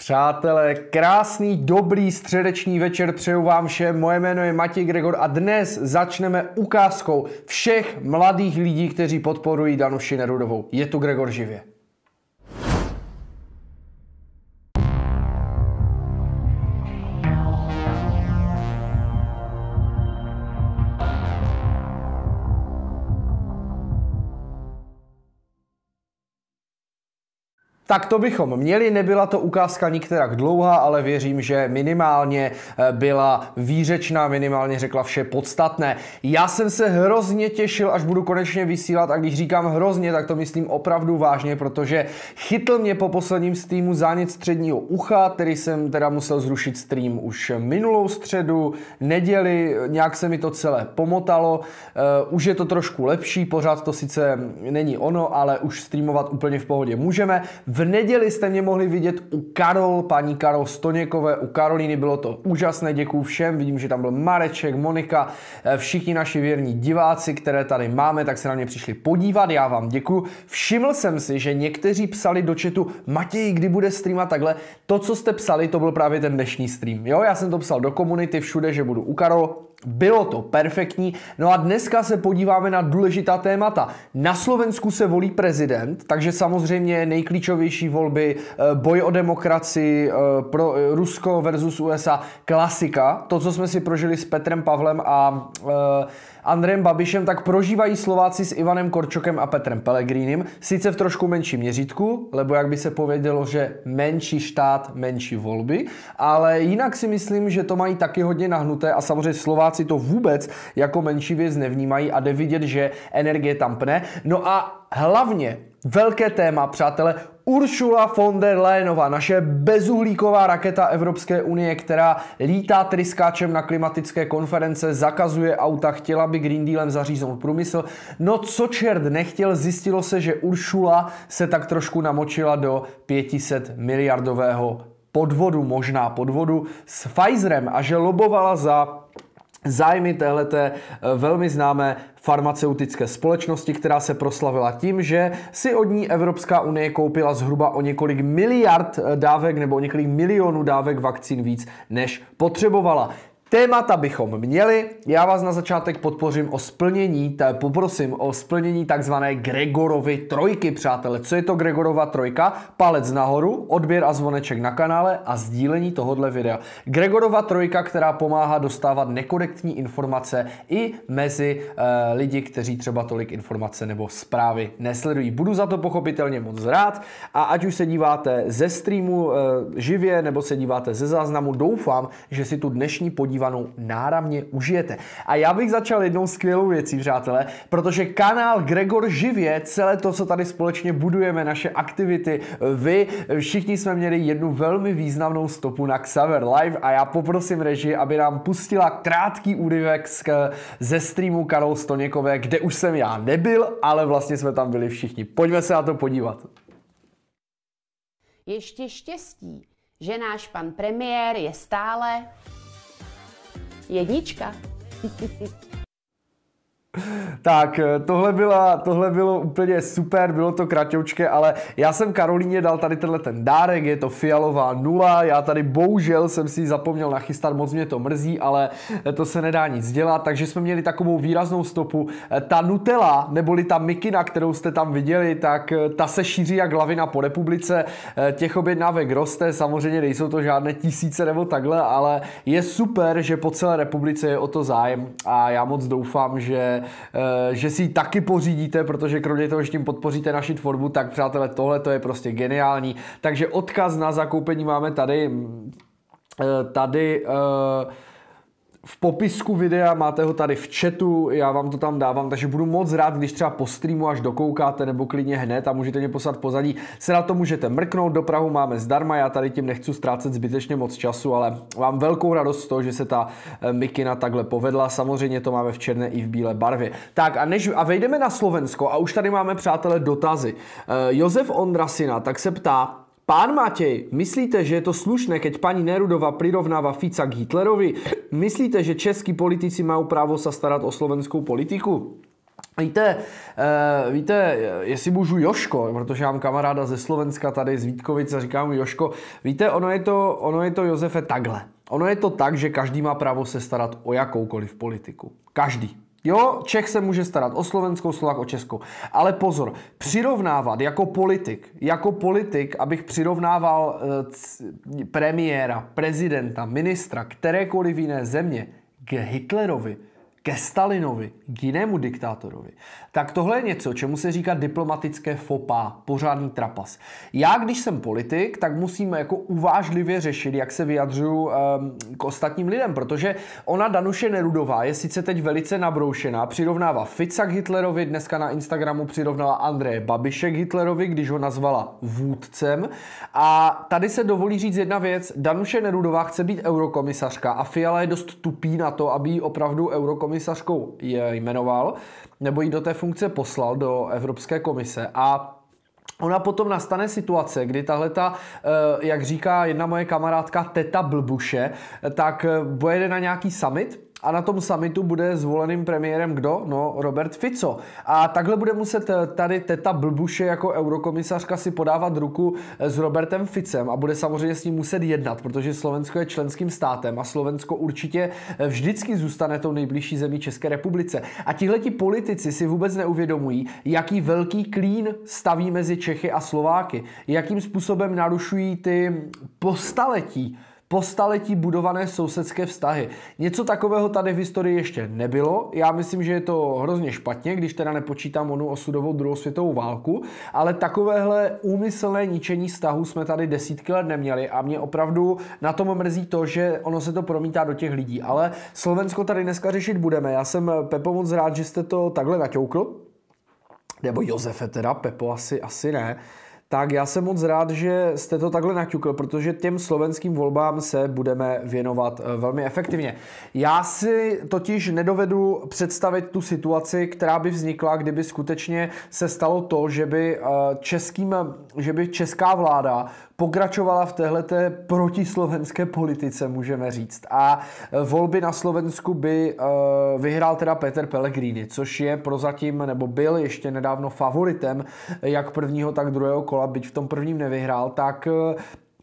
Přátelé, krásný, dobrý středeční večer přeju vám všem. Moje jméno je Matěj Gregor a dnes začneme ukázkou všech mladých lidí, kteří podporují Danuši Nerudovou. Je tu Gregor živě. Tak to bychom měli, nebyla to ukázka nikterak dlouhá, ale věřím, že minimálně eh, byla výřečná, minimálně řekla vše podstatné. Já jsem se hrozně těšil, až budu konečně vysílat a když říkám hrozně, tak to myslím opravdu vážně, protože chytl mě po posledním streamu zánět středního ucha, který jsem teda musel zrušit stream už minulou středu, neděli, nějak se mi to celé pomotalo, uh, už je to trošku lepší, pořád to sice není ono, ale už streamovat úplně v pohodě můžeme. V v neděli jste mě mohli vidět u Karol, paní Karol Stoněkové, u Karolíny bylo to úžasné, děkuju všem, vidím, že tam byl Mareček, Monika, eh, všichni naši věrní diváci, které tady máme, tak se na mě přišli podívat, já vám děkuju. Všiml jsem si, že někteří psali do chatu, Matěj, kdy bude stream a takhle. To, co jste psali, to byl právě ten dnešní stream. Jo, já jsem to psal do komunity všude, že budu u Karol, bylo to perfektní. No a dneska se podíváme na důležitá témata. Na Slovensku se volí prezident, takže samozřejmě nejklíčovější volby, eh, boj o demokracii, eh, pro eh, Rusko versus USA, klasika. To, co jsme si prožili s Petrem Pavlem a Andrejem Babišem, tak prožívají Slováci s Ivanem Korčokem a Petrem Pellegrínem, sice v trošku menším měřítku, lebo jak by se povědělo, že menší štát, menší volby, ale jinak si myslím, že to mají taky hodně nahnuté a samozřejmě Slováci to vůbec jako menší věc nevnímají a jde vidět, že energie tam pne. No a hlavně velké téma, přátelé, Ursula von der Leyenová, naše bezuhlíková raketa Evropské unie, která lítá tryskáčem na klimatické konference, zakazuje auta, chtěla by Green Dealem zaříznout průmysl. No co čert nechtěl, zjistilo se, že Ursula se tak trošku namočila do 500 miliardového podvodu, možná podvodu s Pfizerem a že lobovala za zájmy téhleté eh, velmi známé farmaceutické společnosti, která se proslavila tím, že si od ní Evropská unie koupila zhruba o několik miliard eh, dávek nebo o několik milionů dávek vakcín víc, než potřebovala. Témata bychom měli. Já vás na začátek podpořím o splnění, t- poprosím o splnění takzvané Gregorovy trojky, přátelé. Co je to Gregorova trojka? Palec nahoru, odběr a zvoneček na kanále a sdílení tohohle videa. Gregorova trojka, která pomáhá dostávat nekorektní informace i mezi e, lidi, kteří třeba tolik informace nebo zprávy nesledují. Budu za to pochopitelně moc rád a ať už se díváte ze streamu e, živě nebo se díváte ze záznamu, doufám, že si tu dnešní podívání dívanou náramně užijete. A já bych začal jednou skvělou věcí, přátelé, protože kanál Gregor Živě, celé to, co tady společně budujeme, naše aktivity, vy všichni jsme měli jednu velmi významnou stopu na Xaver Live a já poprosím režii, aby nám pustila krátký úryvek ze streamu Karol Stoněkové, kde už jsem já nebyl, ale vlastně jsme tam byli všichni. Pojďme se na to podívat. Ještě štěstí, že náš pan premiér je stále Яничка. Tak, eh, tohle, byla, tohle bylo úplně super, bylo to kratoučké, ale já jsem Karolíně dal tady tenhle ten dárek, je to fialová nula, já tady bohužel jsem si zapomněl nachystat, moc mě to mrzí, ale to se nedá nic dělat, takže jsme měli takovou výraznou stopu. Eh, ta Nutella, neboli ta mikina, kterou jste tam viděli, tak eh, ta se šíří jak lavina po republice, těch objednávek roste, samozřejmě nejsou to žádné tisíce nebo takhle, ale je super, že po celé republice je o to zájem a já moc doufám, že Eh, že si ji taky pořídíte, protože kromě toho, že tím podpoříte naši tvorbu, tak přátelé, tohle to je prostě geniální. Takže odkaz na zakoupení máme tady eh, tady uh, v popisku videa, máte ho tady v chatu, já vám to tam dávám, takže budu moc rád, když třeba po streamu až dokoukáte nebo klidně hned a můžete mě poslat pozadí, se na to můžete mrknout, do Prahu máme zdarma, já tady tím nechci ztrácet zbytečně moc času, ale mám velkou radost z toho, že se ta eh, mikina takhle povedla, samozřejmě to máme v černé i v bílé barvě. Tak a, než, a vejdeme na Slovensko a už tady máme přátelé dotazy. Uh, Josef Ondrasina tak se ptá, Pán Matej, myslíte, že je to slušné, keď pani Nerudova prirovnáva Fica k Hitlerovi? Myslíte, že českí politici majú právo sa starať o slovenskou politiku? Víte, uh, víte, jestli můžu Joško, protože mám kamaráda ze Slovenska tady z Vítkovic a říkám Joško, víte, ono je, to, ono je to, Josefe, takhle. Ono je to tak, že každý má právo se starat o jakoukoliv politiku. Každý. Jo, Čech se může starat o Slovenskou, Slovak o Českou. Ale pozor, přirovnávat jako politik, jako politik, abych přirovnával uh, premiéra, prezidenta, ministra, kterékoliv jiné země k Hitlerovi, ke Stalinovi, k jinému diktátorovi, tak tohle je něco, čemu se říká diplomatické fopa, pořádný trapas. Já, když jsem politik, tak musím jako uvážlivě řešit, jak se vyjadřuju um, k ostatním lidem, protože ona Danuše Nerudová je sice teď velice nabroušená, přirovnává Fica k Hitlerovi, dneska na Instagramu přirovnala Andreje Babiše k Hitlerovi, když ho nazvala vůdcem. A tady se dovolí říct jedna věc, Danuše Nerudová chce být eurokomisařka a Fiala je dost tupý na to, aby ji opravdu eurokomisařkou jmenoval, nebo ji do té funkce poslal do Evropské komise. A Ona potom nastane situace, kdy tahle ta, eh, jak říká jedna moje kamarádka Teta Blbuše, tak eh, pojede na nějaký summit a na tom summitu bude zvoleným premiérem kdo? No, Robert Fico. A takhle bude muset eh, tady teta Blbuše jako eurokomisařka si podávat ruku eh, s Robertem Ficem a bude samozřejmě s ním muset jednat, protože Slovensko je členským státem a Slovensko určitě eh, vždycky zůstane tou nejbližší zemí České republice. A tihleti politici si vůbec neuvědomují, jaký velký klín staví mezi Čechy a Slováky, jakým způsobem narušují ty postaletí po staletí budované sousedské vztahy. Něco takového tady v historii ještě nebylo. Já myslím, že je to hrozně špatně, když teda nepočítám onu osudovou druhou světovou válku, ale takovéhle úmyslné ničení vztahu jsme tady desítky let neměli a mě opravdu na tom mrzí to, že ono se to promítá do těch lidí. Ale Slovensko tady dneska řešit budeme. Já jsem Pepo moc rád, že jste to takhle naťoukl. Nebo Josefe teda, Pepo asi, asi ne tak já jsem moc rád, že jste to takhle naťukl, protože těm slovenským volbám se budeme věnovat eh, velmi efektivně. Já si totiž nedovedu představit tu situaci, která by vznikla, kdyby skutečně se stalo to, že by, eh, českým, že by česká vláda pokračovala v téhleté protislovenské politice, můžeme říct. A e, volby na Slovensku by vyhrál teda Peter Pellegrini, což je prozatím, nebo byl ještě nedávno favoritem jak prvního, tak druhého kola, byť v tom prvním nevyhrál, tak uh,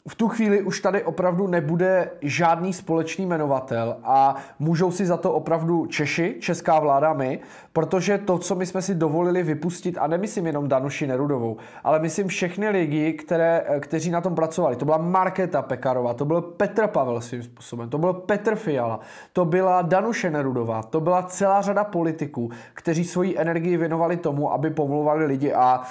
v tu chvíli už tady opravdu nebude žádný společný jmenovatel a můžou si za to opravdu Češi, česká vláda, my, protože to, co my jsme si dovolili vypustit, a nemyslím jenom Danuši Nerudovou, ale myslím všechny lidi, které, kteří na tom pracovali. To byla Markéta Pekarová, to byl Petr Pavel svým způsobem, to byl Petr Fiala, to byla Danuše Nerudová, to byla celá řada politiků, kteří svoji energii věnovali tomu, aby pomluvali lidi a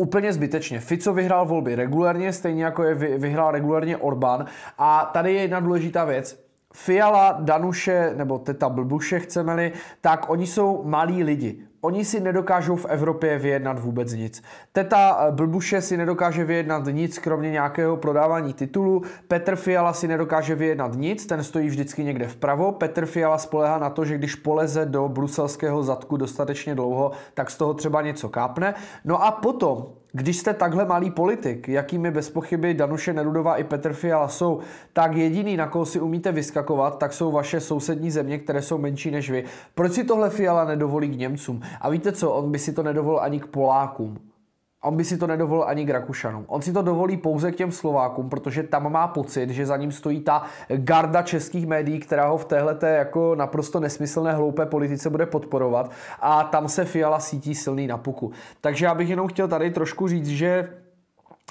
úplně zbytečně. Fico vyhrál volby regulérně, stejně jako je vyhrál regulérně Orbán. A tady je jedna důležitá věc. Fiala, Danuše nebo teta Blbuše, chceme-li, tak oni jsou malí lidi. Oni si nedokážou v Evropě vyjednat vůbec nic. Teta eh, Blbuše si nedokáže vyjednat nic, kromě nějakého prodávání titulu. Petr Fiala si nedokáže vyjednat nic, ten stojí vždycky někde vpravo. Petr Fiala spolehá na to, že když poleze do bruselského zadku dostatečně dlouho, tak z toho třeba něco kápne. No a potom když jste takhle malý politik, jakými bez pochyby Danuše Nerudová i Petr Fiala jsou, tak jediný, na koho si umíte vyskakovat, tak jsou vaše sousední země, které jsou menší než vy. Proč si tohle Fiala nedovolí k Němcům? A víte co, on by si to nedovolil ani k Polákům. On by si to nedovolil ani k Rakušanům. On si to dovolí pouze k těm Slovákům, protože tam má pocit, že za ním stojí ta garda českých médií, která ho v téhleté jako naprosto nesmyslné hloupé politice bude podporovat a tam se Fiala sítí silný na puku. Takže já bych jenom chtěl tady trošku říct, že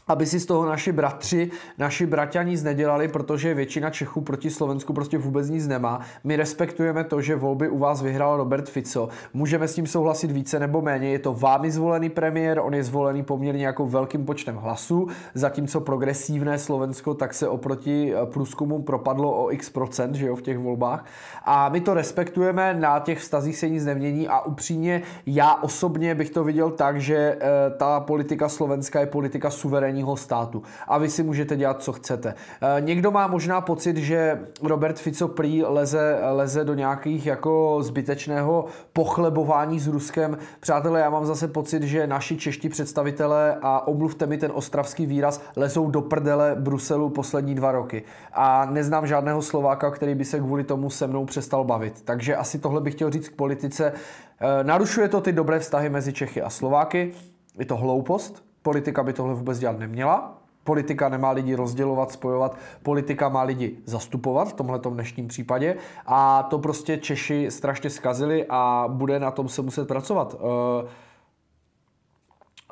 aby si z toho naši bratři, naši bratia nic nedělali, protože většina Čechů proti Slovensku prostě vůbec nic nemá. My respektujeme to, že volby u vás vyhrál Robert Fico. Můžeme s tím souhlasit více nebo méně. Je to vámi zvolený premiér, on je zvolený poměrně jako velkým počtem hlasů, zatímco progresívné Slovensko tak se oproti eh, průzkumu propadlo o x procent, že jo, v těch volbách. A my to respektujeme, na těch vztazích se nic nemění a upřímně já osobně bych to viděl tak, že e, ta politika Slovenska je politika suverénní suverénního státu. A vy si můžete dělat, co chcete. E, někdo má možná pocit, že Robert Fico prý leze, leze do nějakých jako zbytečného pochlebování s Ruskem. Přátelé, já mám zase pocit, že naši čeští představitelé, a omluvte mi ten ostravský výraz, lezou do prdele Bruselu poslední dva roky. A neznám žádného Slováka, který by se kvůli tomu se mnou přestal bavit. Takže asi tohle bych chtěl říct k politice. E, narušuje to ty dobré vztahy mezi Čechy a Slováky. Je to hloupost. Politika by tohle vůbec dělat neměla. Politika nemá lidi rozdělovat, spojovat, politika má lidi zastupovat v tomhle dnešním případě a to prostě Češi strašně zkazili a bude na tom se muset pracovat. Uh,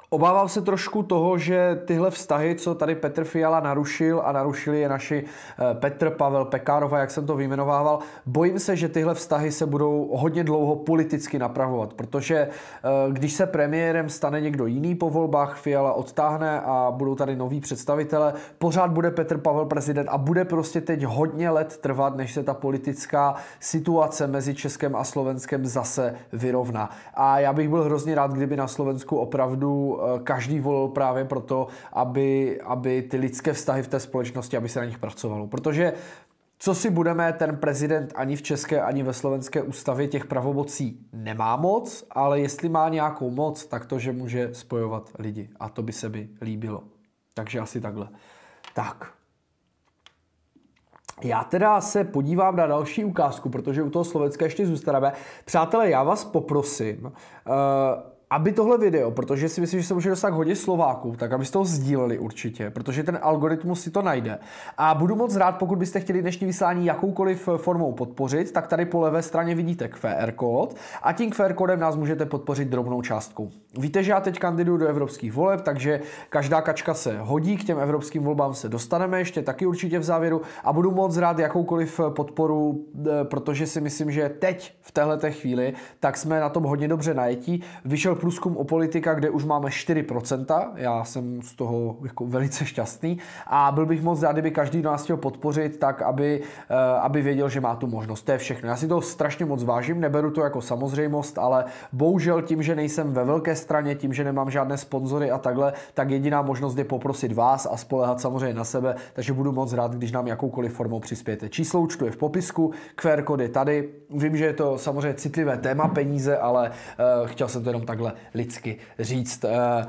Obávám se trošku toho, že tyhle vztahy, co tady Petr Fiala narušil a narušili je naši eh, Petr, Pavel, Pekárova, jak jsem to vyjmenovával, bojím se, že tyhle vztahy se budou hodně dlouho politicky napravovat, protože eh, když se premiérem stane někdo jiný po volbách, Fiala odtáhne a budou tady noví představitele, pořád bude Petr Pavel prezident a bude prostě teď hodně let trvat, než se ta politická situace mezi Českem a Slovenskem zase vyrovná. A já bych byl hrozně rád, kdyby na Slovensku opravdu Eh, každý volil právě proto, aby, aby ty lidské vztahy v té společnosti, aby se na nich pracovalo. Protože co si budeme, ten prezident ani v české, ani ve slovenské ústavě těch pravomocí nemá moc, ale jestli má nějakou moc, tak to, že může spojovat lidi. A to by se by líbilo. Takže asi takhle. Tak. Já teda se podívám na další ukázku, protože u toho Slovenska ještě zůstaneme. Přátelé, já vás poprosím, uh, aby tohle video, protože si myslím, že se může dostat hodně Slováků, tak abyste to sdíleli určitě, protože ten algoritmus si to najde. A budu moc rád, pokud byste chtěli dnešní vysílání jakoukoliv formou podpořit, tak tady po levé straně vidíte QR kód a tím QR kódem nás můžete podpořit drobnou částkou. Víte, že já teď kandiduju do evropských voleb, takže každá kačka se hodí, k těm evropským volbám se dostaneme ještě taky určitě v závěru a budu moc rád jakoukoliv podporu, eh, protože si myslím, že teď v této chvíli tak jsme na tom hodně dobře najetí. Vyšel průzkum o politika, kde už máme 4%, já jsem z toho jako velice šťastný a byl bych moc rád, kdyby každý nás chtěl podpořit, tak aby, eh, aby věděl, že má tu možnost. To je všechno. Já si to strašně moc vážím, neberu to jako samozřejmost, ale bohužel tím, že nejsem ve velké straně, tím, že nemám žádné sponzory a takhle, tak jediná možnost je poprosit vás a spolehat samozřejmě na sebe, takže budu moc rád, když nám jakoukoliv formou přispějete. Číslo účtu je v popisku, QR kód je tady. Vím, že je to samozřejmě citlivé téma peníze, ale uh, chtěl jsem to jenom takhle takhle lidsky říct. Eh,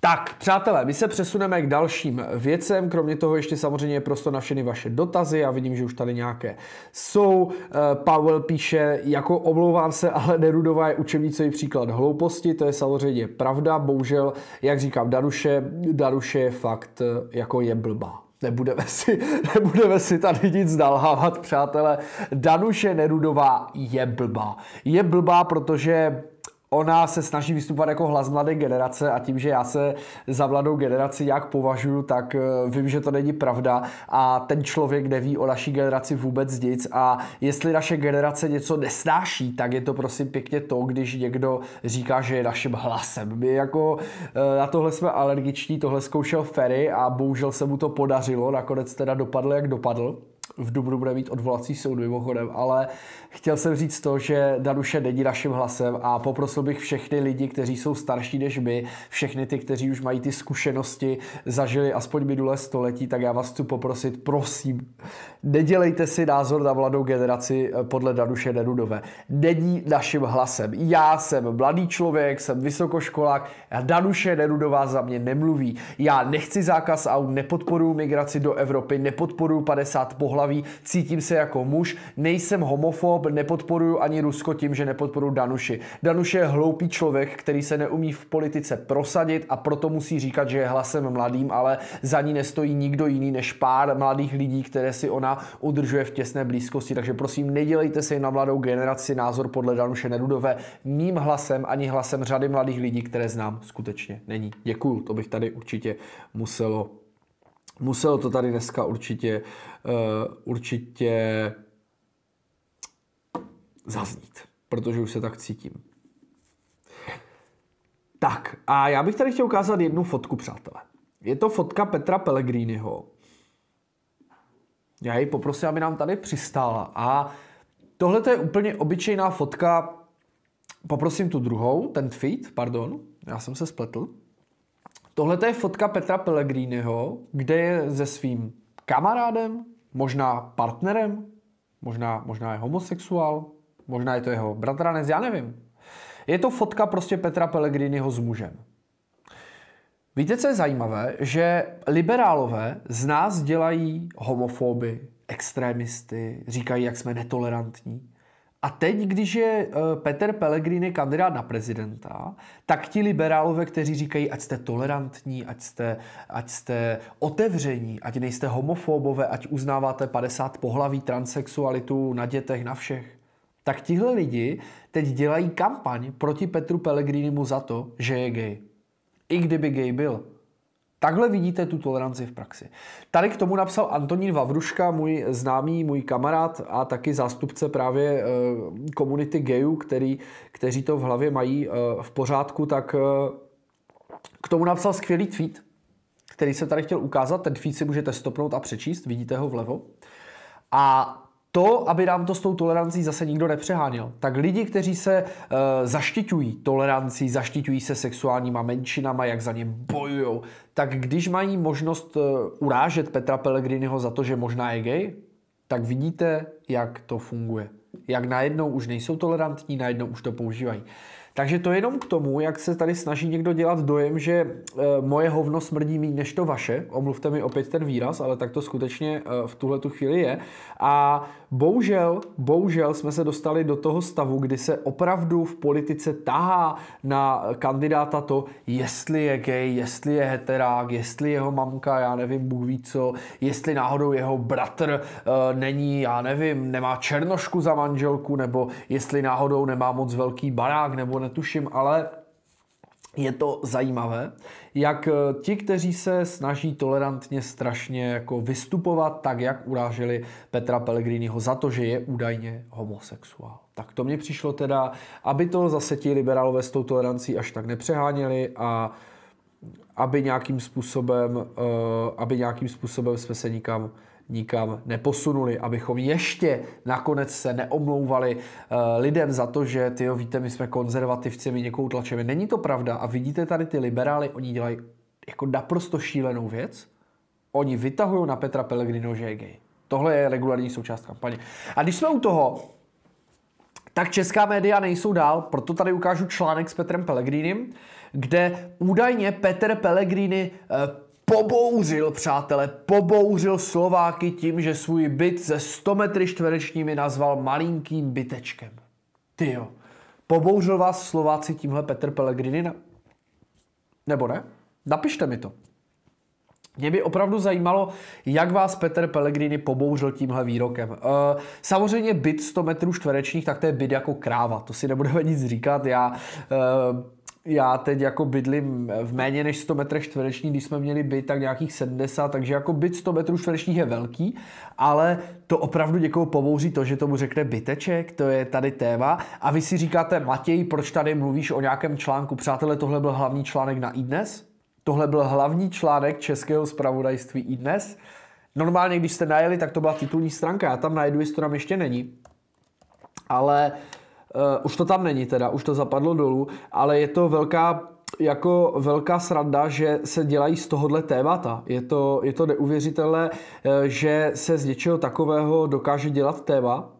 tak, přátelé, my se přesuneme k dalším věcem. Kromě toho ještě samozřejmě je prostor na všechny vaše dotazy. Já vidím, že už tady nějaké jsou. Eh, Pavel píše, jako omlouvám se, ale Nerudová je učebnicový příklad hlouposti. To je samozřejmě pravda. Bohužel, jak říkám Daruše, Daruše je fakt eh, jako je blbá. Nebudeme si, nebudeme si tady nic nalhávat, přátelé. Danuše Nerudová je blbá. Je blbá, protože ona se snaží vystupovat jako hlas mladé generace a tím, že já se za mladou generaci jak považuji, tak eh, vím, že to není pravda a ten člověk neví o naší generaci vůbec nic a jestli naše generace něco nesnáší, tak je to prosím pěkně to, když někdo říká, že je naším hlasem. My jako eh, na tohle jsme alergiční, tohle zkoušel Ferry a bohužel se mu to podařilo, nakonec teda dopadl, jak dopadl v Dubnu bude mít odvolací soud mimochodem, ale chtěl jsem říct to, že Danuše není naším hlasem a poprosil bych všechny lidi, kteří jsou starší než my, všechny ty, kteří už mají ty zkušenosti, zažili aspoň minulé století, tak já vás chci poprosit, prosím, nedělejte si názor na mladou generaci eh, podle Danuše Nerudové. Není naším hlasem. Já jsem mladý člověk, jsem vysokoškolák a Danuše Nerudová za mě nemluví. Já nechci zákaz aut, nepodporuji migraci do Evropy, nepodporuji 50 pohlaví, pohlaví, cítím se jako muž, nejsem homofob, nepodporuju ani Rusko tím, že nepodporuju Danuši. Danuše je hloupý člověk, který se neumí v politice prosadit a proto musí říkat, že je hlasem mladým, ale za ní nestojí nikdo jiný než pár mladých lidí, které si ona udržuje v těsné blízkosti. Takže prosím, nedělejte si na mladou generaci názor podle Danuše Nerudové. Mým hlasem ani hlasem řady mladých lidí, které znám, skutečně není. Děkuju, to bych tady určitě muselo Muselo to tady dneska určitě, uh, určitě zaznít, protože už se tak cítím. Tak a já bych tady chtěl ukázat jednu fotku, přátelé. Je to fotka Petra Pellegriniho. Já ji poprosím, aby nám tady přistála. A tohle je úplně obyčejná fotka. Poprosím tu druhou, ten tweet, pardon, já jsem se spletl. Tohle je fotka Petra Pellegriniho, kde je se svým kamarádem, možná partnerem, možná, možná je homosexuál, možná je to jeho bratranec, já nevím. Je to fotka prostě Petra Pellegriniho s mužem. Víte, co je zajímavé? Že liberálové z nás dělají homofoby, extrémisty, říkají, jak jsme netolerantní. A teď, když je eh, Peter Pellegrini kandidát na prezidenta, tak ti liberálové, kteří říkají, ať jste tolerantní, ať jste, ať jste otevření, ať nejste homofobové, ať uznáváte 50 pohlaví, transexualitu na dětech, na všech, tak tihle lidi teď dělají kampaň proti Petru Pellegrinimu za to, že je gay. I kdyby gay byl. Takhle vidíte tu toleranci v praxi. Tady k tomu napsal Antonín Vavruška, můj známý, můj kamarád a taky zástupce právě eh, komunity gayů, který, kteří to v hlavě mají eh, v pořádku, tak eh, k tomu napsal skvělý tweet, který se tady chtěl ukázat. Ten tweet si můžete stopnout a přečíst, vidíte ho vlevo. A to, aby nám to s tou tolerancí zase nikdo nepřeháněl. Tak lidi, kteří se uh, zaštiťují tolerancí, zaštiťují se sexuálníma menšinama, jak za ně bojují, tak když mají možnost uh, urážet Petra Pellegriniho za to, že možná je gay, tak vidíte, jak to funguje. Jak najednou už nejsou tolerantní, najednou už to používají. Takže to jenom k tomu, jak se tady snaží někdo dělat dojem, že e, moje hovno smrdí méně než to vaše. Omluvte mi opět ten výraz, ale tak to skutečně e, v tuhle tu chvíli je. A bohužel, bohužel jsme se dostali do toho stavu, kdy se opravdu v politice tahá na kandidáta to, jestli je gay, jestli je heterák, jestli jeho mamka, já nevím, Bůh ví co, jestli náhodou jeho bratr e, není, já nevím, nemá černošku za manželku, nebo jestli náhodou nemá moc velký barák, nebo netuším, ale je to zajímavé, jak eh, ti, kteří se snaží tolerantně strašně jako vystupovat tak, jak uráželi Petra Pellegriniho za to, že je údajně homosexuál. Tak to mně přišlo teda, aby to zase ti liberálové s tou tolerancí až tak nepřeháněli a aby nějakým způsobem, eh, aby nějakým způsobem jsme se nikam nikam neposunuli, abychom ještě nakonec se neomlouvali uh, lidem za to, že ty víte, my jsme konzervativci, my někoho tlačíme. Není to pravda a vidíte tady ty liberály, oni dělají jako naprosto šílenou věc. Oni vytahují na Petra Pellegrino, že je gay. Tohle je regulární součást kampaně. A když jsme u toho, tak česká média nejsou dál, proto tady ukážu článek s Petrem Pellegrinem, kde údajně Petr Pellegrini uh, pobouřil, přátelé, pobouřil Slováky tím, že svůj byt ze 100 metry čtverečními nazval malinkým bytečkem. Ty jo. Pobouřil vás Slováci tímhle Petr Pellegrini? Nebo ne? Napište mi to. Mě by opravdu zajímalo, jak vás Petr Pellegrini pobouřil tímhle výrokem. E, samozřejmě byt 100 metrů čtverečních, tak to je byt jako kráva, to si nebudeme nic říkat. Já e, já teď jako bydlím v méně než 100 metrech čtverečních, když jsme měli byt tak nějakých 70, takže jako byt 100 metrů čtverečních je velký, ale to opravdu někoho pobouří to, že tomu řekne byteček, to je tady téma. A vy si říkáte, Matěj, proč tady mluvíš o nějakém článku? Přátelé, tohle byl hlavní článek na iDnes? Tohle byl hlavní článek českého zpravodajství iDnes? Normálně, když jste najeli, tak to byla titulní stránka. Já tam najdu, jestli to tam ještě není. Ale Uh, už to tam není teda, už to zapadlo dolů, ale je to velká jako velká sranda, že se dělají z tohohle témata. Je to, je to neuvěřitelné, eh, že se z něčeho takového dokáže dělat téma.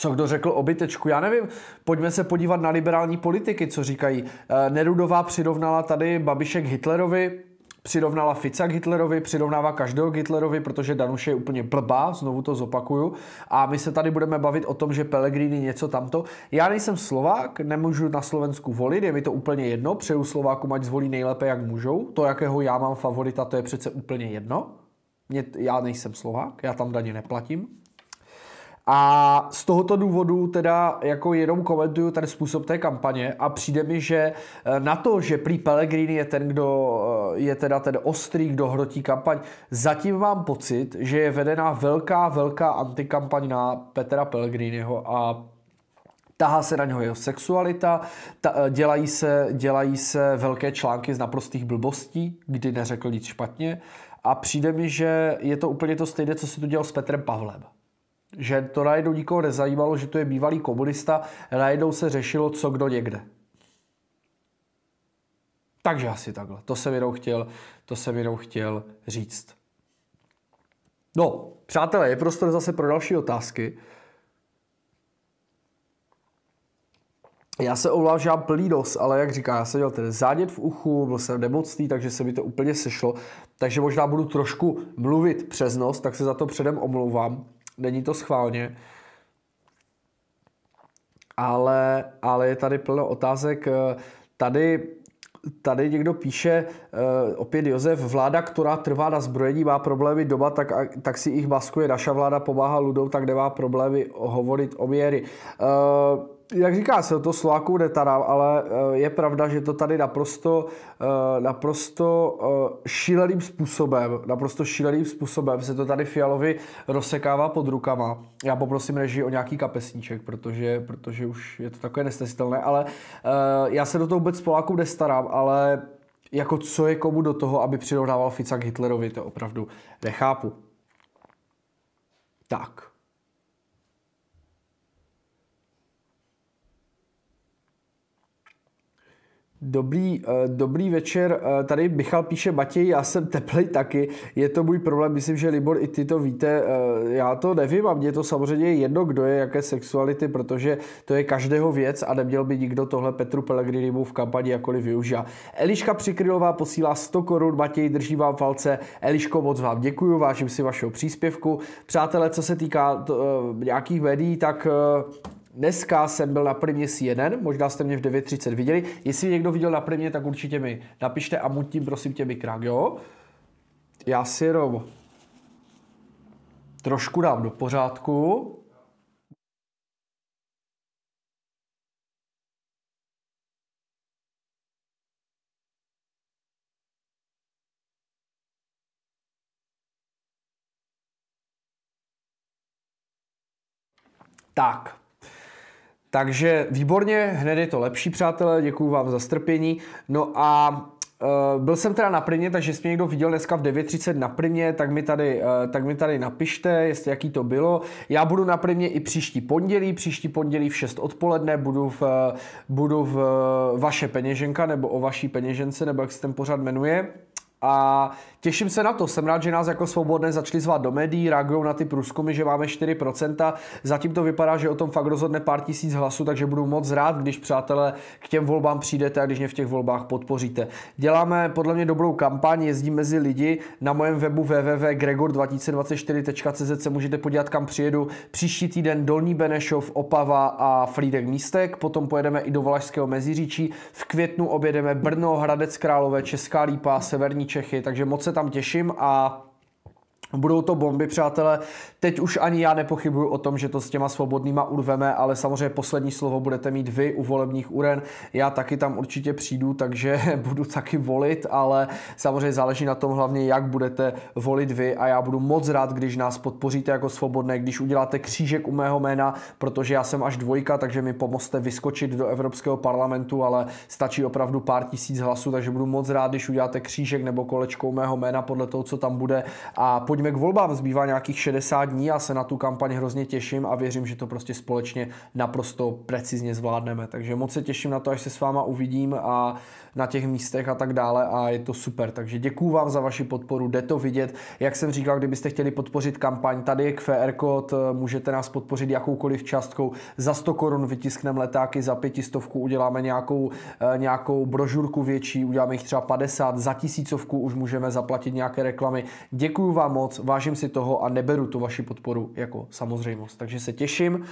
Co kdo řekl o bytečku? Já nevím. Pojďme se podívat na liberální politiky, co říkají. Eh, Nerudová přirovnala tady Babišek Hitlerovi přirovnala Fica k Hitlerovi, přirovnává každého k Hitlerovi, protože Danuš je úplně blbá, znovu to zopakuju. A my se tady budeme bavit o tom, že Pellegrini něco tamto. Já nejsem Slovák, nemůžu na Slovensku volit, je mi to úplně jedno, přeju Slováku, ať zvolí nejlépe, jak můžou. To, jakého já mám favorita, to je přece úplně jedno. Mě, já nejsem Slovák, já tam daně neplatím. A z tohoto důvodu teda jako jenom komentuju ten způsob té kampaně a přijde mi, že eh, na to, že prý Pellegrini je ten, kdo eh, je teda ten ostrý, kdo hrotí kampaň, zatím mám pocit, že je vedená velká, velká antikampaň na Petra Pellegriniho a tahá se na něho jeho sexualita, ta, eh, dělají, se, dělají se velké články z naprostých blbostí, kdy neřekl nic špatně. A přijde mi, že je to úplně to stejné, co si to dělal s Petrem Pavlem že to najednou nikoho nezajímalo, že to je bývalý komunista, najednou se řešilo, co kdo někde. Takže asi takhle. To jsem jenom chtěl, to jsem jenom chtěl říct. No, přátelé, je prostor zase pro další otázky. Já se mám plný nos, ale jak říká, já jsem měl ten zádět v uchu, byl jsem nemocný, takže se mi to úplně sešlo. Takže možná budu trošku mluvit přes nos, tak se za to předem omlouvám. Není to schválně. Ale, ale je tady plno otázek. Tady Tady někdo píše, uh, opět Josef, vláda, která trvá na zbrojení, má problémy doma, tak, tak si jich maskuje. Naša vláda pomáhá ľudou, tak nemá problémy hovorit o měry. Uh, jak říká se, to Slováků netará, ale eh, je pravda, že to tady naprosto, eh, naprosto eh, šíleným způsobem, naprosto šíleným způsobem se to tady Fialovi rozsekává pod rukama. Já poprosím režii o nějaký kapesníček, protože, protože už je to takové nesnesitelné, ale já se do toho vůbec Poláků nestarám, ale jako co je komu do toho, aby přirovnával Fica k Hitlerovi, to opravdu nechápu. Tak. Dobrý, uh, dobrý večer, uh, tady Michal píše Matěj, já jsem teplej taky, je to můj problém, myslím, že Libor i ty to víte, uh, já to nevím a mně to samozřejmě jedno, kdo je, jaké sexuality, protože to je každého věc a neměl by nikdo tohle Petru Pellegrinimu v kampani jakkoliv využít. Eliška Přikrylová posílá 100 korun, Matěj drží vám palce, Eliško moc vám děkuji, vážím si vašeho příspěvku. Přátelé, co se týká to, nějakých médií, tak Dneska jsem byl na primě CNN, možná jste mě v 9.30 viděli. Jestli někdo viděl na primě, tak určitě mi napište a mutím prosím tě mikrák, jo? Já si jenom trošku dám do pořádku. Tak, takže výborně, hned je to lepší, přátelé, děkuji vám za strpění. No a Uh, byl jsem teda na primě, takže jestli mě někdo viděl dneska v 9.30 na primě, tak mi, tady, uh, tak mi tady napište, jestli jaký to bylo. Já budu na primě i příští pondělí, příští pondělí v 6 odpoledne budu v, uh, budu v vaše peněženka, nebo o vaší peněžence, nebo jak se ten pořad jmenuje. A těším se na to. Jsem rád, že nás jako svobodné začali zvat do médií, reagují na ty průzkumy, že máme 4%. Zatím to vypadá, že o tom fakt rozhodne pár tisíc hlasů, takže budu moc rád, když přátelé k těm volbám přijdete a když mě v těch volbách podpoříte. Děláme podle mě dobrou kampaň, jezdím mezi lidi. Na mém webu www.gregor2024.cz se můžete podívat, kam přijedu. Příští týden Dolní Benešov, Opava a Frýdek Místek. Potom pojedeme i do Valašského Meziříčí. V květnu objedeme Brno, Hradec Králové, Česká Lípa, Severní Čechy, takže moc se tam těším a Budou to bomby, přátelé. Teď už ani já nepochybuju o tom, že to s těma svobodnýma urveme, ale samozřejmě poslední slovo budete mít vy u volebních uren. Já taky tam určitě přijdu, takže budu taky volit, ale samozřejmě záleží na tom hlavně, jak budete volit vy a já budu moc rád, když nás podpoříte jako svobodné, když uděláte křížek u mého jména, protože já jsem až dvojka, takže mi pomozte vyskočit do Evropského parlamentu, ale stačí opravdu pár tisíc hlasů, takže budu moc rád, když uděláte křížek nebo kolečko u mého jména podle toho, co tam bude a pojďme k volbám, zbývá nějakých 60 dní, já se na tu kampaň hrozně těším a věřím, že to prostě společně naprosto precizně zvládneme. Takže moc se těším na to, až se s váma uvidím a na těch místech a tak dále a je to super. Takže děkuju vám za vaši podporu, jde to vidět. Jak jsem říkal, kdybyste chtěli podpořit kampaň, tady je QR kód, můžete nás podpořit jakoukoliv částkou. Za 100 korun vytiskneme letáky, za pětistovku uděláme nějakou, eh, nějakou brožurku větší, uděláme jich třeba 50, za tisícovku už můžeme zaplatit nějaké reklamy. Děkuju vám moc, vážím si toho a neberu tu vaši podporu jako samozřejmost. Takže se těším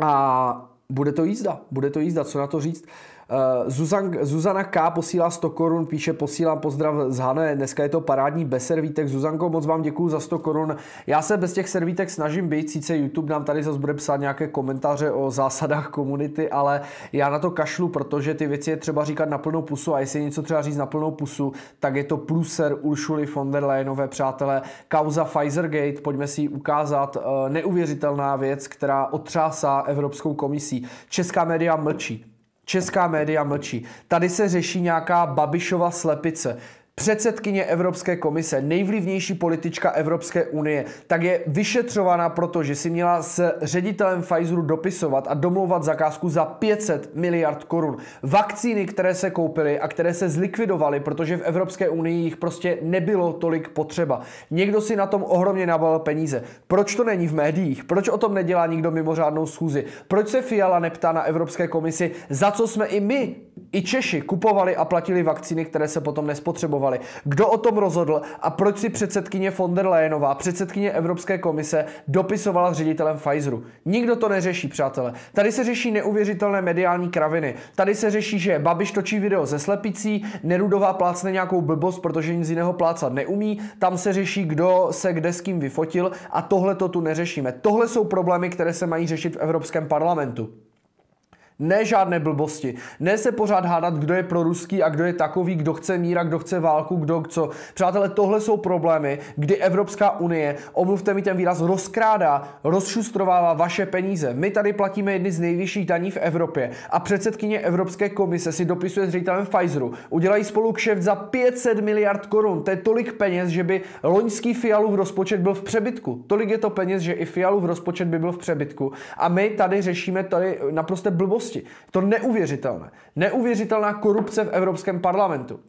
a bude to jízda, bude to jízda, co na to říct. Uh, Zuzan, Zuzana K. posílá 100 korun, píše posílám pozdrav z Hané, dneska je to parádní bez servítek. Zuzanko, moc vám děkuji za 100 korun. Já se bez těch servítek snažím být, sice YouTube nám tady zase bude psát nějaké komentáře o zásadách komunity, ale já na to kašlu, protože ty věci je třeba říkat na plnou pusu a jestli je něco třeba říct na plnou pusu, tak je to pluser Uršuly von der Leyenové, přátelé. Kauza Pfizergate, pojďme si ji ukázat. Uh, neuvěřitelná věc, která otřásá Evropskou komisí. Česká média mlčí. Česká média mlčí. Tady se řeší nějaká Babišova slepice. Předsedkyně Evropské komise, nejvlivnější politička Evropské unie, tak je vyšetřována proto, že si měla s ředitelem Pfizeru dopisovat a domlouvat zakázku za 500 miliard korun. Vakcíny, které se koupily a které se zlikvidovaly, protože v Evropské unii jich prostě nebylo tolik potřeba. Někdo si na tom ohromně nabalil peníze. Proč to není v médiích? Proč o tom nedělá nikdo mimořádnou schůzi? Proč se Fiala neptá na Evropské komisi, za co jsme i my, i Češi, kupovali a platili vakcíny, které se potom nespotřebovaly? Kdo o tom rozhodl a proč si předsedkyně von der Leyenová, předsedkyně Evropské komise, dopisovala s ředitelem Pfizeru? Nikdo to neřeší, přátelé. Tady se řeší neuvěřitelné mediální kraviny. Tady se řeší, že Babiš točí video ze slepicí, Nerudová plácne nějakou blbost, protože nic jiného plácat neumí. Tam se řeší, kdo se kde s kým vyfotil a tohle to tu neřešíme. Tohle jsou problémy, které se mají řešit v Evropském parlamentu. Ne žádné blbosti. Ne se pořád hádat, kdo je pro ruský a kdo je takový, kdo chce míra, kdo chce válku, kdo co. Přátelé, tohle jsou problémy, kdy Evropská unie, omluvte mi ten výraz, rozkrádá, rozšustrovává vaše peníze. My tady platíme jedny z nejvyšších daní v Evropě a předsedkyně Evropské komise si dopisuje s ředitelem Pfizeru. Udělají spolu kšeft za 500 miliard korun. To je tolik peněz, že by loňský Fialův rozpočet byl v přebytku. Tolik je to peněz, že i Fialův rozpočet by byl v přebytku. A my tady řešíme tady naprosto blbosti blbosti. To neuvěřitelné. Neuvěřitelná korupce v Evropském parlamentu.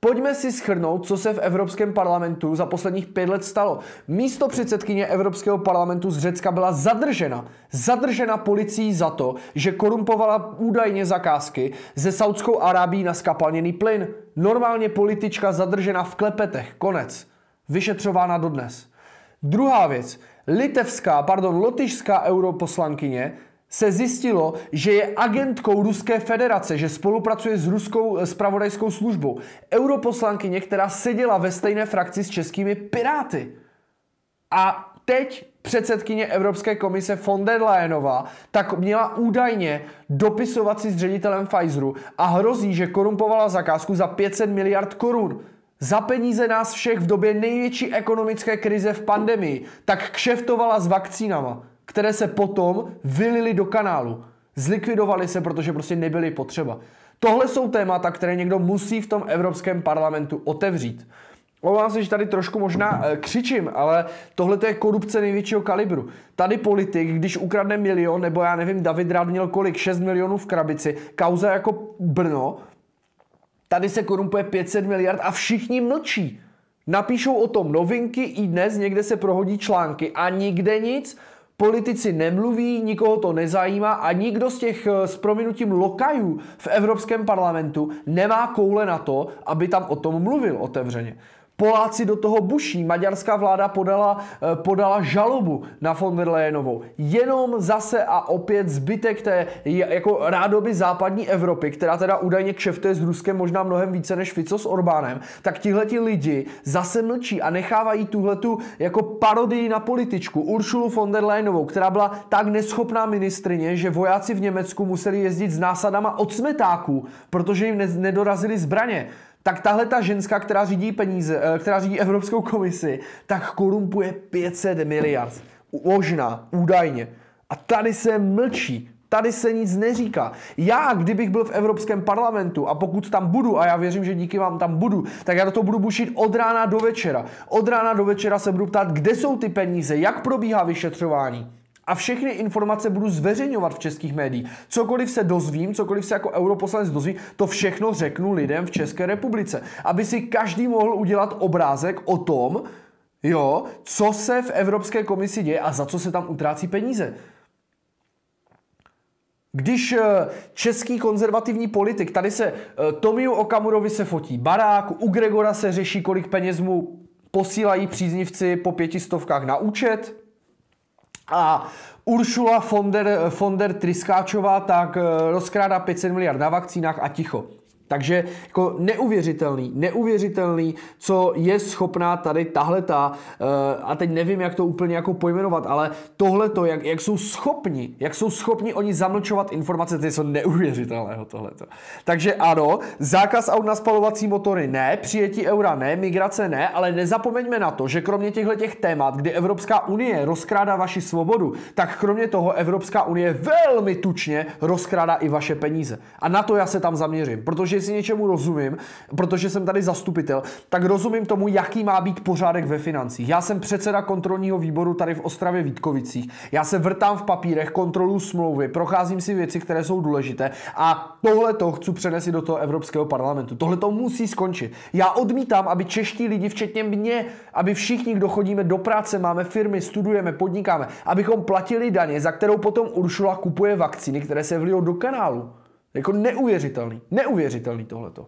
Pojďme si schrnout, co se v Evropském parlamentu za posledních pět let stalo. Místo předsedkyně Evropského parlamentu z Řecka byla zadržena. Zadržena policií za to, že korumpovala údajně zakázky ze Saudskou Arábí na skapalněný plyn. Normálně politička zadržena v klepetech. Konec. Vyšetřována dodnes. Druhá věc. Litevská, pardon, lotyšská europoslankyně se zjistilo, že je agentkou Ruské federace, že spolupracuje s ruskou spravodajskou službou. Europoslankyně, která seděla ve stejné frakci s českými piráty. A teď předsedkyně Evropské komise von der Leyenová tak měla údajně dopisovat si s ředitelem Pfizeru a hrozí, že korumpovala zakázku za 500 miliard korun. Za peníze nás všech v době největší ekonomické krize v pandemii, tak kšeftovala s vakcínama které se potom vylily do kanálu. Zlikvidovali se, protože prostě nebyly potřeba. Tohle jsou témata, které někdo musí v tom Evropském parlamentu otevřít. Omlouvám se, že tady trošku možná e, křičím, ale tohle je korupce největšího kalibru. Tady politik, když ukradne milion, nebo já nevím, David Rád měl kolik, 6 milionů v krabici, kauza jako Brno, tady se korumpuje 500 miliard a všichni mlčí. Napíšou o tom novinky, i dnes někde se prohodí články a nikde nic. Politici nemluví, nikoho to nezajímá a nikdo z těch eh, s prominutím lokajů v Evropském parlamentu nemá koule na to, aby tam o tom mluvil otevřeně. Poláci do toho buší. Maďarská vláda podala, eh, podala žalobu na von der Leyenovou. Jenom zase a opět zbytek té jako rádoby západní Evropy, která teda údajně kšeftuje s Ruskem možná mnohem více než Fico s Orbánem, tak tihleti lidi zase mlčí a nechávají tuhletu jako parodii na političku Uršulu von der Leyenovou, která byla tak neschopná ministrině, že vojáci v Německu museli jezdit s násadama od smetáků, protože jim nedorazily zbraně tak tahle ta ženská, která řídí peníze, eh, která řídí Evropskou komisi, tak korumpuje 500 miliard. Možná, údajně. A tady se mlčí. Tady se nic neříká. Já, kdybych byl v Evropském parlamentu a pokud tam budu, a já věřím, že díky vám tam budu, tak já do toho budu bušit od rána do večera. Od rána do večera se budu ptát, kde jsou ty peníze, jak probíhá vyšetřování. A všechny informace budu zveřejňovat v českých médiích. Cokoliv se dozvím, cokoliv se jako europoslanec dozví, to všechno řeknu lidem v České republice. Aby si každý mohl udělat obrázek o tom, jo, co se v Evropské komisi děje a za co se tam utrácí peníze. Když eh, český konzervativní politik, tady se eh, Tomiu Okamurovi se fotí barák, u Gregora se řeší, kolik peněz mu posílají příznivci po pětistovkách na účet, a Uršula von der, von der Triskáčová tak eh, rozkrádá 500 miliard na vakcínách a ticho. Takže jako neuvěřitelný, neuvěřitelný, co je schopná tady tahleta, uh, a teď nevím, jak to úplně jako pojmenovat, ale tohleto, jak, jak jsou schopni, jak jsou schopni oni zamlčovat informace, to je něco neuvěřitelného tohleto. Takže ano, zákaz aut na spalovací motory ne, přijetí eura ne, migrace ne, ale nezapomeňme na to, že kromě těchto těch témat, kdy Evropská unie rozkrádá vaši svobodu, tak kromě toho Evropská unie velmi tučně rozkrádá i vaše peníze. A na to já se tam zaměřím, protože jestli něčemu rozumím, protože jsem tady zastupitel, tak rozumím tomu, jaký má být pořádek ve financích. Já jsem předseda kontrolního výboru tady v Ostravě Vítkovicích. Já se vrtám v papírech, kontrolu smlouvy, procházím si věci, které jsou důležité a tohle to chci přenést do toho Evropského parlamentu. Tohle to musí skončit. Já odmítám, aby čeští lidi, včetně mě, aby všichni, kdo chodíme do práce, máme firmy, studujeme, podnikáme, abychom platili daně, za kterou potom Uršula kupuje vakcíny, které se vlijou do kanálu. Jako neuvěřitelný. Neuvěřitelný tohleto.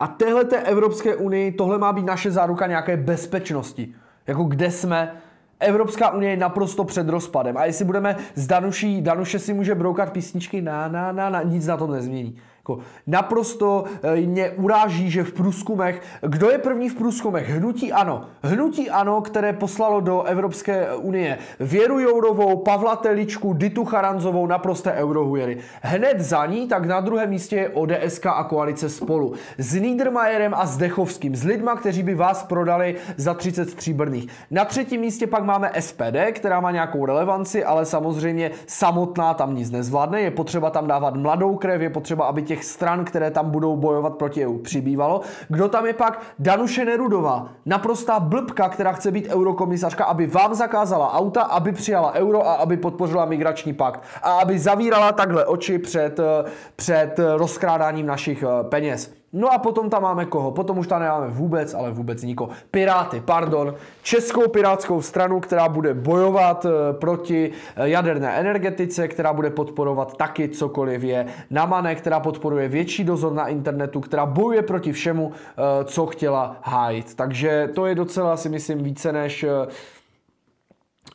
A téhle Evropské unii, tohle má být naše záruka nějaké bezpečnosti. Jako kde jsme, Evropská unie je naprosto před rozpadem. A jestli budeme s Danuší, Danuše si může broukat písničky na, na, na, na, nic na tom nezmění. Jako naprosto eh, mě uráží, že v průzkumech, kdo je první v průzkumech? Hnutí ano. Hnutí ano, které poslalo do Evropské unie Věru Jourovou, Pavla Teličku, Ditu Charanzovou, naprosté eurohujery. Hned za ní, tak na druhém místě je ODSK a koalice spolu. S Niedermayerem a s Dechovským, s lidma, kteří by vás prodali za 30 stříbrných. Na třetím místě pak máme SPD, která má nějakou relevanci, ale samozřejmě samotná tam nic nezvládne. Je potřeba tam dávat mladou krev, je potřeba, aby těch těch stran, které tam budou bojovat proti EU, přibývalo. Kdo tam je pak? Danuše Nerudová, naprostá blbka, která chce být eurokomisařka, aby vám zakázala auta, aby přijala euro a aby podpořila migrační pakt. A aby zavírala takhle oči před, před rozkrádáním našich eh, peněz. No a potom tam máme koho? Potom už tam nemáme vůbec, ale vůbec nikoho. Piráty, pardon. Českou pirátskou stranu, která bude bojovat eh, proti eh, jaderné energetice, která bude podporovat taky cokoliv je na mane, která podporuje větší dozor na internetu, která bojuje proti všemu, eh, co chtěla hájit. Takže to je docela si myslím více než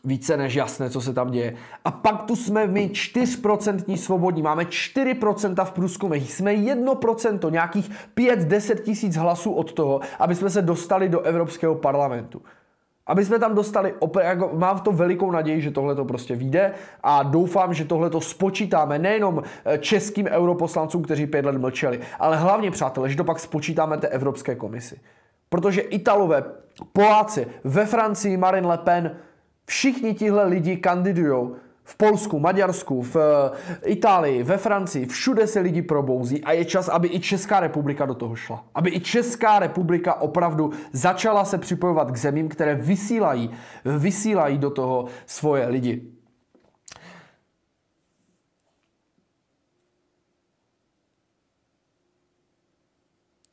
více než jasné, co se tam děje. A pak tu jsme my 4% svobodní, máme 4% v průzkumech, jsme 1%, nějakých 5-10 tisíc hlasů od toho, aby jsme se dostali do Evropského parlamentu. Aby jsme tam dostali, jako, mám v to velikou naději, že tohle to prostě vyjde a doufám, že tohle to spočítáme nejenom eh, českým europoslancům, kteří pět let mlčeli, ale hlavně, přátelé, že to pak spočítáme té Evropské komisi. Protože Italové, Poláci, ve Francii Marine Le Pen, Všichni tihle lidi kandidují v Polsku, Maďarsku, v eh, Itálii, ve Francii, všude se lidi probouzí a je čas, aby i Česká republika do toho šla. Aby i Česká republika opravdu začala se připojovat k zemím, které vysílají, vysílají do toho svoje lidi.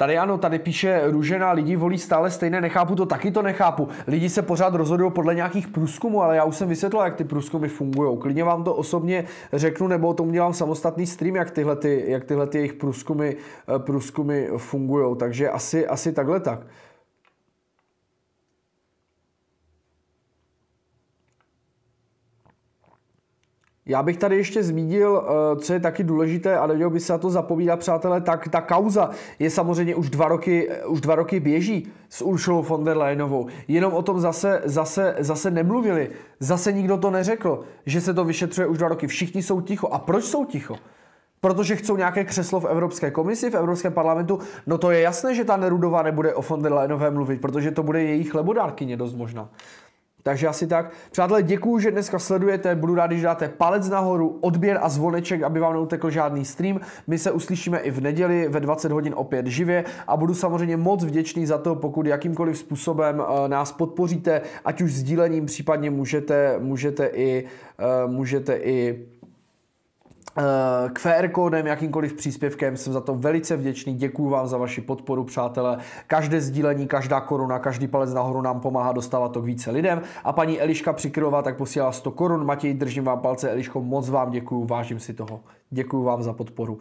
Tady ano, tady píše Růžena, lidi volí stále stejné, nechápu to, taky to nechápu. Lidi se pořád rozhodují podle nějakých průzkumů, ale já už jsem vysvětlil, jak ty průzkumy fungují. Klidně vám to osobně řeknu, nebo tomu dělám samostatný stream, jak tyhle, ty, jak tyhle ty jejich průzkumy, eh, průzkumy fungují. Takže asi, asi takhle tak. Já bych tady ještě zmínil, eh, co je taky důležité a nemělo by se na to zapomínat, přátelé, tak ta kauza je samozřejmě už dva roky, eh, už dva roky běží s Uršulou von der Leyenovou. Jenom o tom zase, zase, zase nemluvili. Zase nikdo to neřekl, že se to vyšetřuje už dva roky. Všichni jsou ticho. A proč jsou ticho? Protože chcou nějaké křeslo v Evropské komisi, v Evropském parlamentu. No to je jasné, že ta Nerudová nebude o von der Leyenové mluvit, protože to bude její chlebodárkyně dost možná. Takže asi tak. Přátelé, děkuji, že dneska sledujete. Budu rád, když dáte palec nahoru, odběr a zvoneček, aby vám neutekl žádný stream. My se uslyšíme i v neděli ve 20 hodin opět živě a budu samozřejmě moc vděčný za to, pokud jakýmkoliv způsobem eh, nás podpoříte, ať už sdílením, případně můžete, můžete i, eh, můžete i QR kódem, jakýmkoliv příspěvkem, jsem za to velice vděčný, děkuji vám za vaši podporu, přátelé. Každé sdílení, každá koruna, každý palec nahoru nám pomáhá dostávat to k více lidem. A paní Eliška Přikrylová tak posílá 100 korun. Matěj, držím vám palce, Eliško, moc vám děkuji, vážím si toho. Děkuji vám za podporu.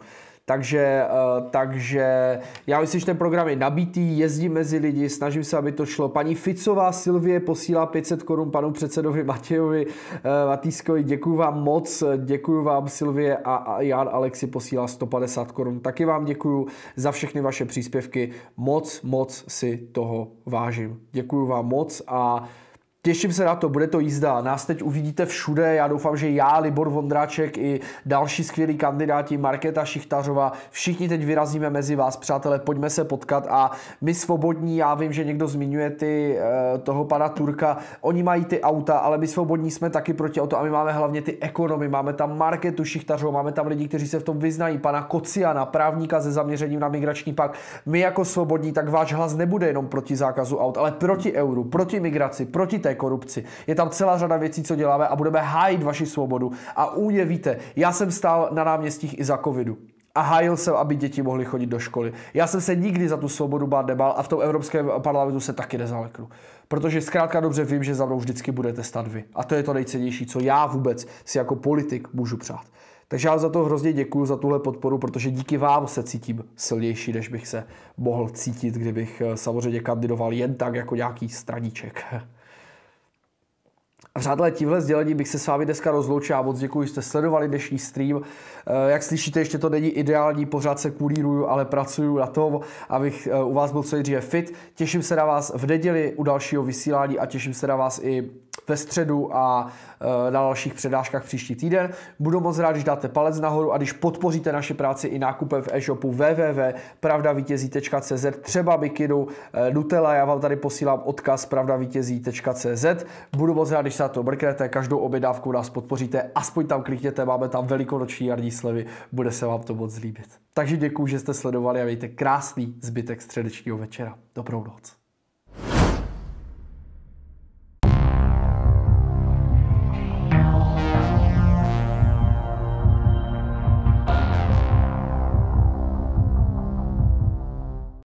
Takže, eh, takže já myslím, že ten program je nabitý, jezdím mezi lidi, snažím se, aby to šlo. Paní Ficová Silvie posílá 500 korun panu předsedovi Matějovi eh, Matýskovi. Děkuji vám moc, děkuji vám Silvie a Jan Alexi posílá 150 korun. Taky vám děkuji za všechny vaše příspěvky. Moc, moc si toho vážím. Děkuji vám moc a Těším se na to, bude to jízda. Nás teď uvidíte všude. Já doufám, že já, Libor Vondráček i další skvělí kandidáti, Markéta Šichtařová, všichni teď vyrazíme mezi vás, přátelé, pojďme se potkat. A my svobodní, já vím, že někdo zmiňuje ty, eh, toho pana Turka, oni mají ty auta, ale my svobodní jsme taky proti auto a my máme hlavně ty ekonomy, máme tam Marketu Šichtařovou, máme tam lidi, kteří se v tom vyznají, pana Kociana, právníka se zaměřením na migrační pak. My jako svobodní, tak váš hlas nebude jenom proti zákazu aut, ale proti euru, proti migraci, proti té korupci. Je tam celá řada věcí, co děláme a budeme hájit vaši svobodu. A u mě víte, já jsem stál na náměstích i za covidu a hájil jsem, aby děti mohly chodit do školy. Já jsem se nikdy za tu svobodu bát nebál a v tom Evropském parlamentu se taky nezaleknu. Protože zkrátka dobře vím, že za mnou vždycky budete stát vy. A to je to nejcennější, co já vůbec si jako politik můžu přát. Takže já za to hrozně děkuji, za tuhle podporu, protože díky vám se cítím silnější, než bych se mohl cítit, kdybych eh, samozřejmě kandidoval jen tak jako nějaký straníček. Přátelé, tímhle sdělení bych se s vámi dneska rozloučil. Já moc děkuji, že jste sledovali dnešní stream. Eh, jak slyšíte, ještě to není ideální, pořád se kulíruju, ale pracuju na tom, abych eh, u vás byl co nejdříve fit. Těším se na vás v neděli u dalšího vysílání a těším se na vás i ve středu a eh, na dalších přednáškách příští týden. Budu moc rád, když dáte palec nahoru a když podpoříte naši práci i nákupem v e-shopu www.pravdavítězí.cz třeba bikinu Nutella, já vám tady posílám odkaz pravdavítězí.cz. Budu moc rád, když se na to mrknete, každou objednávku nás podpoříte, aspoň tam klikněte, máme tam velikonoční jarní slevy, bude se vám to moc líbit. Takže děkuji, že jste sledovali a mějte krásný zbytek středečního večera. Dobrou noc.